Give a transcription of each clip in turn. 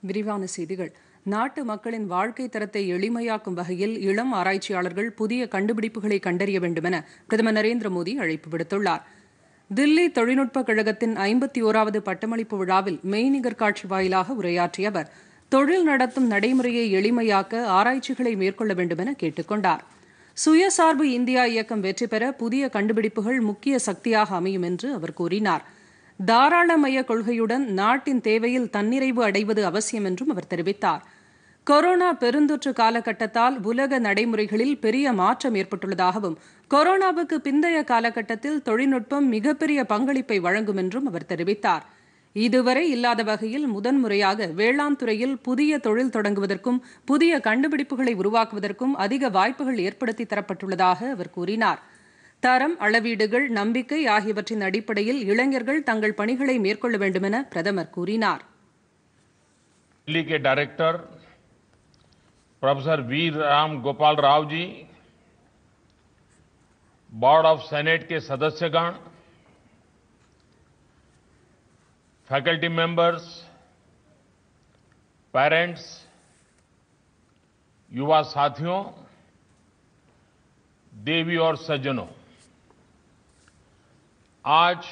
விரிவான செய்திகள். நாட்டு மக்களின் வாழ்க்கை தரத்தை எளிமையாக்கும் வகையில் இளம் ஆராய்ச்சியாளர்கள் புதிய கண்டுபிடிப்புகளை கண்டறிய வேண்டுமென பிரதமர் நரேந்திர மோடி அழைப்பு விடுத்துள்ளார். தில்லி தொழில்நுட்பக் கழகத்தின் ஐம்பத்தி ஓராவது பட்டமளிப்பு விழாவில் மெய்நிகர் காட்சி வாயிலாக உரையாற்றிய அவர் தொழில் நடத்தும் நடைமுறையை எளிமையாக்க ஆராய்ச்சிகளை மேற்கொள்ள வேண்டுமென கேட்டுக்கொண்டார். சுயசார்பு இந்தியா இயக்கம் வெற்றி பெற புதிய கண்டுபிடிப்புகள் முக்கிய சக்தியாக அமையும் என்று அவர் கூறினார். தாராளமய கொள்கையுடன் நாட்டின் தேவையில் தன்னிறைவு அடைவது அவசியம் என்றும் அவர் தெரிவித்தார். கொரோனா பெருந்தொற்று காலகட்டத்தால் உலக நடைமுறைகளில் பெரிய மாற்றம் ஏற்பட்டுள்ளதாகவும் கொரோனாவுக்கு பிந்தைய காலகட்டத்தில் தொழில்நுட்பம் மிகப்பெரிய பங்களிப்பை வழங்கும் என்றும் அவர் தெரிவித்தார். இதுவரை இல்லாத வகையில் முதன்முறையாக வேளாண் துறையில் புதிய தொழில் தொடங்குவதற்கும் புதிய கண்டுபிடிப்புகளை உருவாக்குவதற்கும் அதிக வாய்ப்புகள் ஏற்படுத்தி தரப்பட்டுள்ளதாக அவர் கூறினார். தரம் அளவீடுகள் நம்பிக்கை ஆகியவற்றின் அடிப்படையில் இளைஞர்கள் தங்கள் பணிகளை மேற்கொள்ள வேண்டுமென பிரதமர் கூறினார் दिल्ली के director professor Veer Ram Gopal Rao ji board of senate के सदस्यगण फैकल्टी मेंबर्स पेरेंट्स युवा साथियों देवी और सज्जनों आज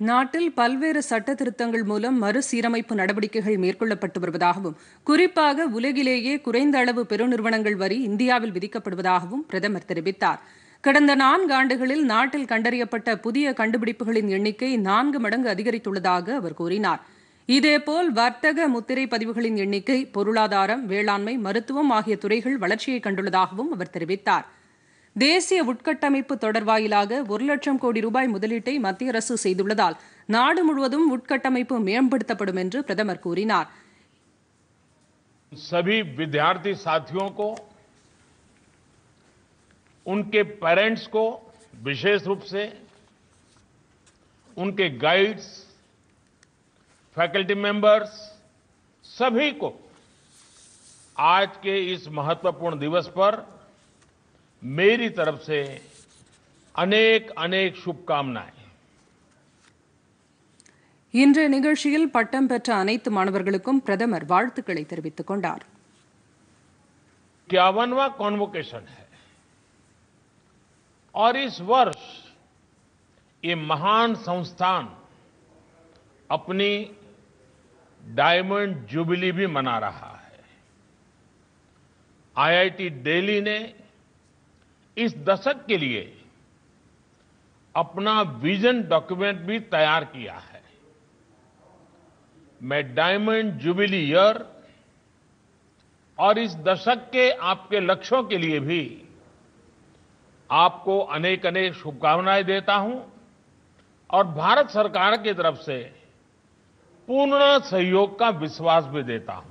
நாட்டில் பல்வேறு சட்ட திருத்தங்கள் மூலம் மறுசீரமைப்பு நடவடிக்கைகள் மேற்கொள்ளப்பட்டு வருவதாகவும் குறிப்பாக உலகிலேயே குறைந்த அளவு பெருநிறுவனங்கள் வரி இந்தியாவில் விதிக்கப்படுவதாகவும் பிரதமர் தெரிவித்தார். கடந்த நான்கு ஆண்டுகளில் நாட்டில் கண்டறியப்பட்ட புதிய கண்டுபிடிப்புகளின் எண்ணிக்கை நான்கு மடங்கு அதிகரித்துள்ளதாக அவர் கூறினார். இதேபோல் வர்த்தக முத்திரை பதிவுகளின் எண்ணிக்கை பொருளாதாரம் வேளாண்மை மருத்துவம் ஆகிய துறைகள் வளர்ச்சியை கண்டுள்ளதாகவும் அவர் தெரிவித்தார். தேசிய உட்கட்டமைப்பு தொடர்வாயிலாக ஒரு லட்சம் கோடி ரூபாய் முதலீட்டை மத்திய அரசு செய்துள்ளதால் நாடு முழுவதும் உட்கட்டமைப்பு மேம்படுத்தப்படும் என்று பிரதமர் கூறினார் सभी विद्यार्थी साथियों को उनके पेरेंट्स को विशेष रूप से उनके गाइड्स फैकल्टी मेंबर्स सभी को आज के इस महत्वपूर्ण दिवस पर मेरी तरफ से अनेक अनेक शुभकामनाएं இன்றைய நிகழ்ச்சியில் பட்டம் பெற்ற அனைத்து மாணவர்களுக்கும் பிரதமர் வாழ்த்துக்களை தெரிவித்துக் கொண்டார் इक्यावनवा कॉन्वोकेशन है और इस वर्ष ये महान संस्थान अपनी डायमंड जुबिली भी मना रहा है आईआईटी दिल्ली ने इस दशक के लिए अपना विजन डॉक्यूमेंट भी तैयार किया है। मैं डायमंड जुबिली ईयर और इस दशक के आपके लक्ष्यों के लिए भी आपको अनेक अनेक शुभकामनाएँ देता हूँ और भारत सरकार की तरफ़ से पूर्ण सहयोग का विश्वास भी देता हूँ।